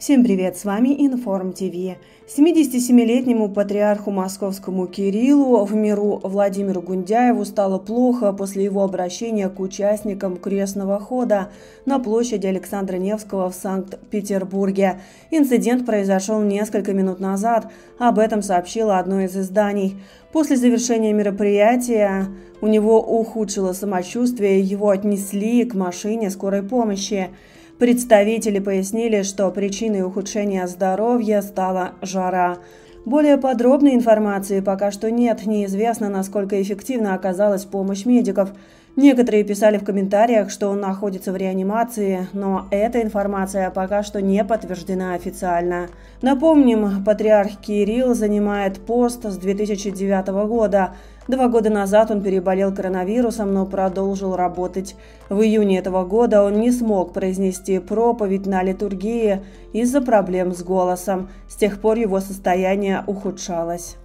Всем привет, с вами Информ ТВ. 77-летнему патриарху московскому Кириллу в миру Владимиру Гундяеву стало плохо после его обращения к участникам крестного хода на площади Александра Невского в Санкт-Петербурге. Инцидент произошел несколько минут назад, об этом сообщило одно из изданий. После завершения мероприятия у него ухудшило самочувствие, его отнесли к машине скорой помощи. Представители пояснили, что причиной ухудшения здоровья стала жара. Более подробной информации пока что нет, неизвестно, насколько эффективно оказалась помощь медиков. Некоторые писали в комментариях, что он находится в реанимации, но эта информация пока что не подтверждена официально. Напомним, патриарх Кирилл занимает пост с 2009 года. Два года назад он переболел коронавирусом, но продолжил работать. В июне этого года он не смог произнести проповедь на литургии из-за проблем с голосом. С тех пор его состояние ухудшалось.